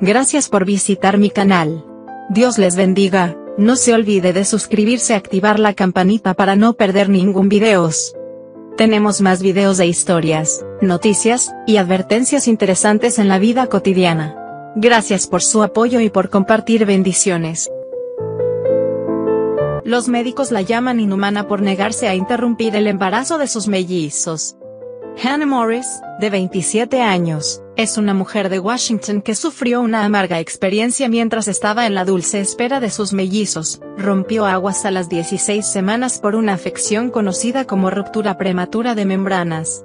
Gracias por visitar mi canal. Dios les bendiga, no se olvide de suscribirse y activar la campanita para no perder ningún videos. Tenemos más videos de historias, noticias, y advertencias interesantes en la vida cotidiana. Gracias por su apoyo y por compartir bendiciones. Los médicos la llaman inhumana por negarse a interrumpir el embarazo de sus mellizos. Hannah Morris, de 27 años, es una mujer de Washington que sufrió una amarga experiencia mientras estaba en la dulce espera de sus mellizos, rompió aguas a las 16 semanas por una afección conocida como ruptura prematura de membranas.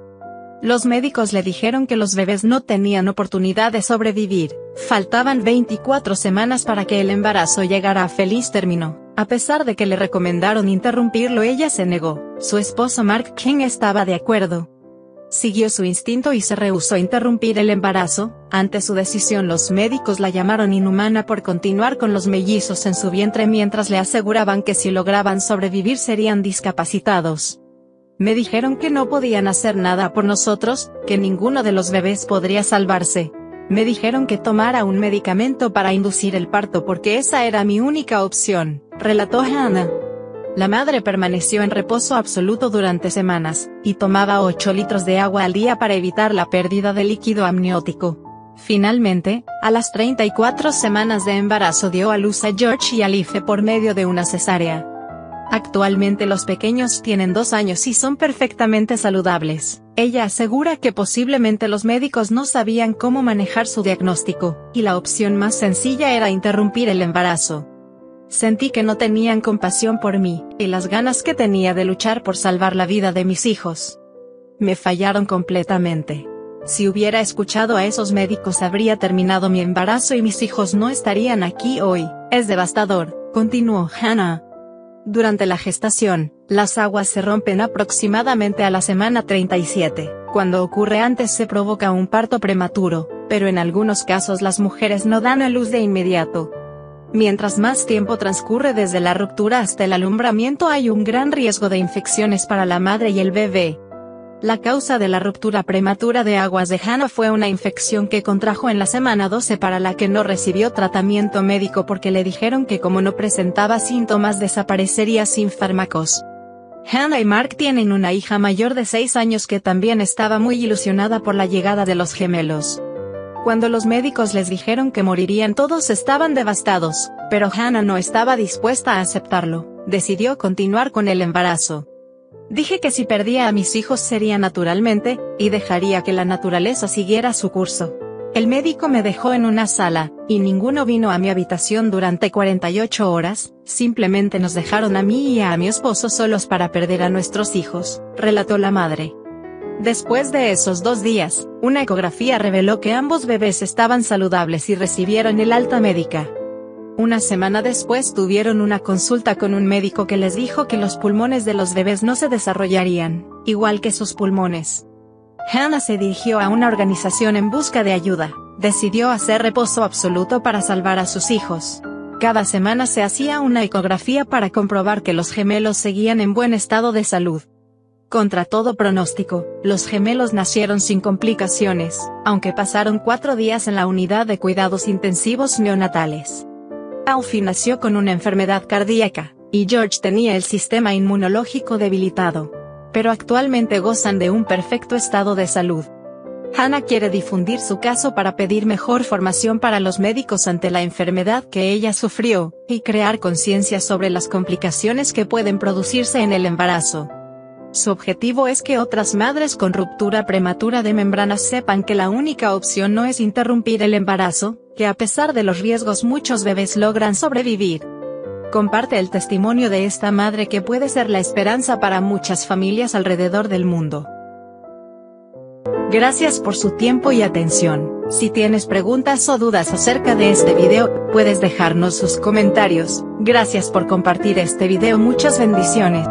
Los médicos le dijeron que los bebés no tenían oportunidad de sobrevivir, faltaban 24 semanas para que el embarazo llegara a feliz término. A pesar de que le recomendaron interrumpirlo ella se negó, su esposo Mark King estaba de acuerdo, siguió su instinto y se rehusó a interrumpir el embarazo, ante su decisión los médicos la llamaron inhumana por continuar con los mellizos en su vientre mientras le aseguraban que si lograban sobrevivir serían discapacitados. Me dijeron que no podían hacer nada por nosotros, que ninguno de los bebés podría salvarse. Me dijeron que tomara un medicamento para inducir el parto porque esa era mi única opción, relató Hannah. La madre permaneció en reposo absoluto durante semanas, y tomaba 8 litros de agua al día para evitar la pérdida de líquido amniótico. Finalmente, a las 34 semanas de embarazo dio a luz a George y Alice por medio de una cesárea. Actualmente los pequeños tienen dos años y son perfectamente saludables. Ella asegura que posiblemente los médicos no sabían cómo manejar su diagnóstico, y la opción más sencilla era interrumpir el embarazo. Sentí que no tenían compasión por mí, y las ganas que tenía de luchar por salvar la vida de mis hijos. Me fallaron completamente. Si hubiera escuchado a esos médicos habría terminado mi embarazo y mis hijos no estarían aquí hoy. Es devastador, continuó Hannah. Durante la gestación, las aguas se rompen aproximadamente a la semana 37. Cuando ocurre antes se provoca un parto prematuro, pero en algunos casos las mujeres no dan a luz de inmediato, Mientras más tiempo transcurre desde la ruptura hasta el alumbramiento hay un gran riesgo de infecciones para la madre y el bebé. La causa de la ruptura prematura de aguas de Hannah fue una infección que contrajo en la semana 12 para la que no recibió tratamiento médico porque le dijeron que como no presentaba síntomas desaparecería sin fármacos. Hannah y Mark tienen una hija mayor de 6 años que también estaba muy ilusionada por la llegada de los gemelos. Cuando los médicos les dijeron que morirían todos estaban devastados, pero Hannah no estaba dispuesta a aceptarlo, decidió continuar con el embarazo. Dije que si perdía a mis hijos sería naturalmente, y dejaría que la naturaleza siguiera su curso. El médico me dejó en una sala, y ninguno vino a mi habitación durante 48 horas, simplemente nos dejaron a mí y a mi esposo solos para perder a nuestros hijos, relató la madre. Después de esos dos días, una ecografía reveló que ambos bebés estaban saludables y recibieron el alta médica. Una semana después tuvieron una consulta con un médico que les dijo que los pulmones de los bebés no se desarrollarían, igual que sus pulmones. Hannah se dirigió a una organización en busca de ayuda, decidió hacer reposo absoluto para salvar a sus hijos. Cada semana se hacía una ecografía para comprobar que los gemelos seguían en buen estado de salud. Contra todo pronóstico, los gemelos nacieron sin complicaciones, aunque pasaron cuatro días en la unidad de cuidados intensivos neonatales. Alfie nació con una enfermedad cardíaca, y George tenía el sistema inmunológico debilitado. Pero actualmente gozan de un perfecto estado de salud. Hannah quiere difundir su caso para pedir mejor formación para los médicos ante la enfermedad que ella sufrió, y crear conciencia sobre las complicaciones que pueden producirse en el embarazo. Su objetivo es que otras madres con ruptura prematura de membranas sepan que la única opción no es interrumpir el embarazo, que a pesar de los riesgos muchos bebés logran sobrevivir. Comparte el testimonio de esta madre que puede ser la esperanza para muchas familias alrededor del mundo. Gracias por su tiempo y atención. Si tienes preguntas o dudas acerca de este video, puedes dejarnos sus comentarios. Gracias por compartir este video. Muchas bendiciones.